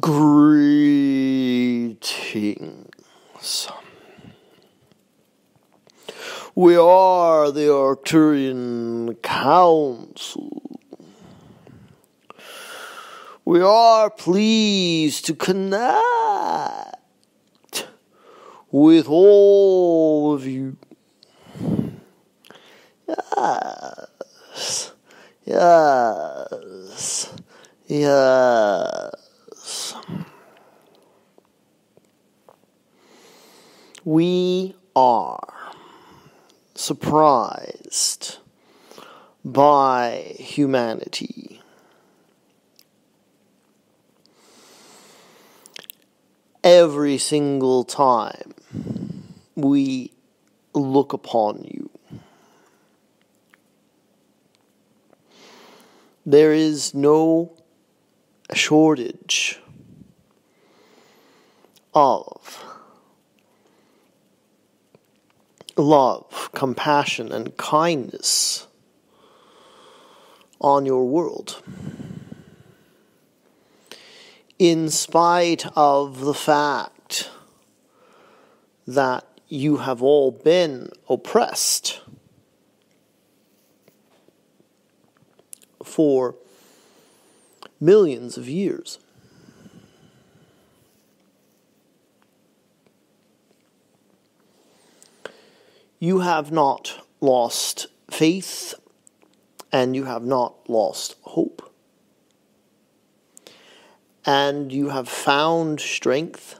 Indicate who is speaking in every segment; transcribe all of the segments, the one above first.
Speaker 1: Greetings. We are the Arcturian Council. We are pleased to connect with all of you. Yes. Yes. Yes. We are surprised by humanity. Every single time we look upon you. There is no shortage of love, compassion, and kindness on your world. In spite of the fact that you have all been oppressed for millions of years. You have not lost faith and you have not lost hope. And you have found strength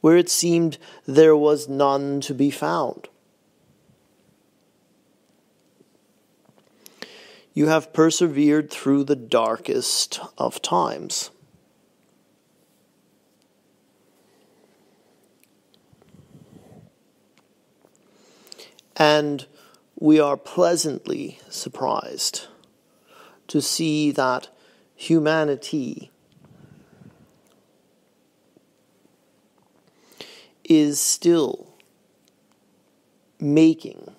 Speaker 1: where it seemed there was none to be found. You have persevered through the darkest of times. And we are pleasantly surprised to see that humanity is still making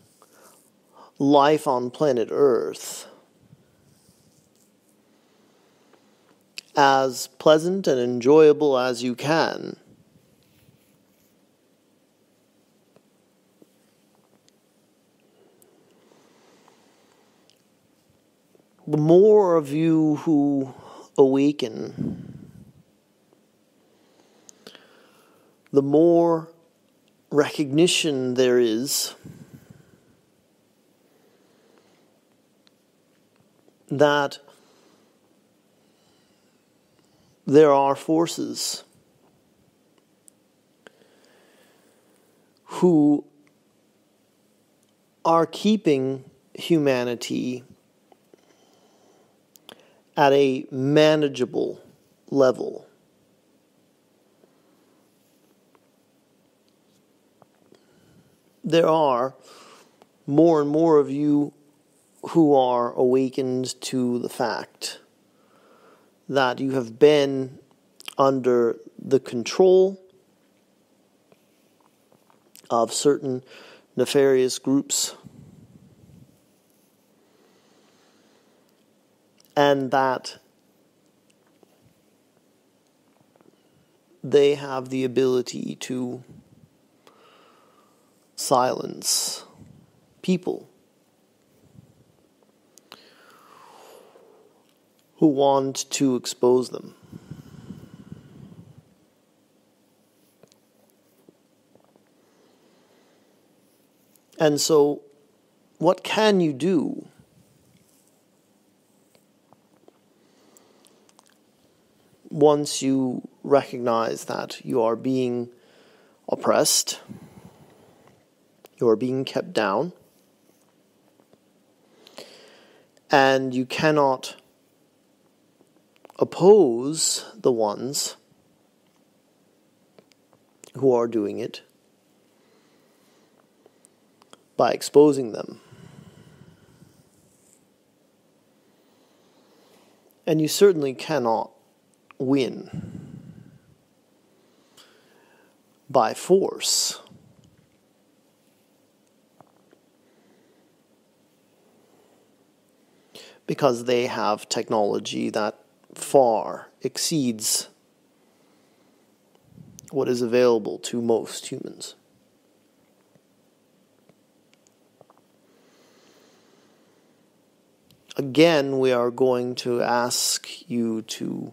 Speaker 1: life on planet Earth as pleasant and enjoyable as you can. The more of you who awaken, the more recognition there is that there are forces who are keeping humanity at a manageable level. There are more and more of you who are awakened to the fact that you have been under the control of certain nefarious groups. And that they have the ability to silence people who want to expose them. And so, what can you do? Once you recognize that you are being oppressed, you are being kept down, and you cannot oppose the ones who are doing it by exposing them. And you certainly cannot win by force. Because they have technology that far exceeds what is available to most humans. Again, we are going to ask you to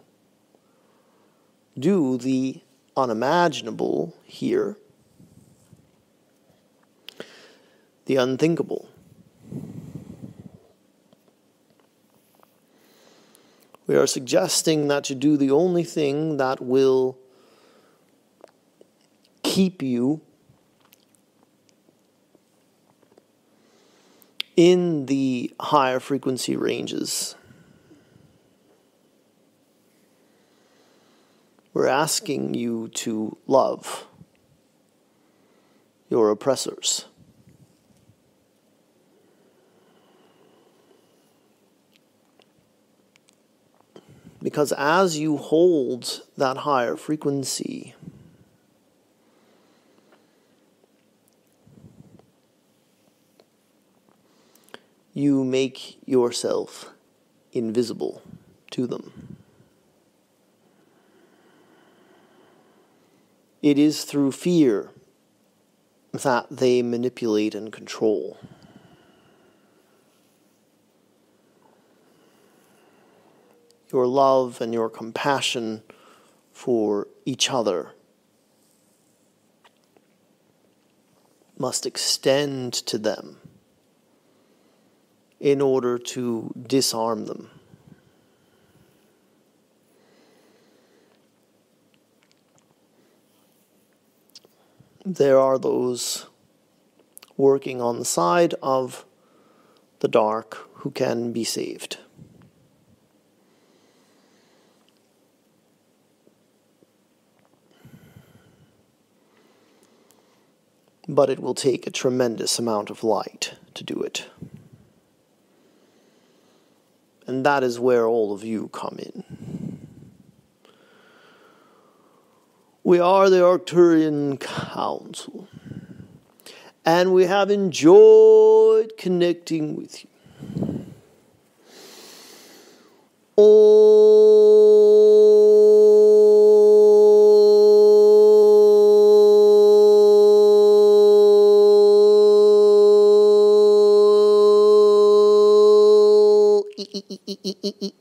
Speaker 1: do the unimaginable here, the unthinkable. We are suggesting that you do the only thing that will keep you in the higher frequency ranges. We're asking you to love your oppressors. Because as you hold that higher frequency, you make yourself invisible to them. It is through fear that they manipulate and control. Your love and your compassion for each other must extend to them in order to disarm them. There are those working on the side of the dark who can be saved. But it will take a tremendous amount of light to do it. And that is where all of you come in. We are the Arcturian Council, and we have enjoyed connecting with you. eat, eat, eat.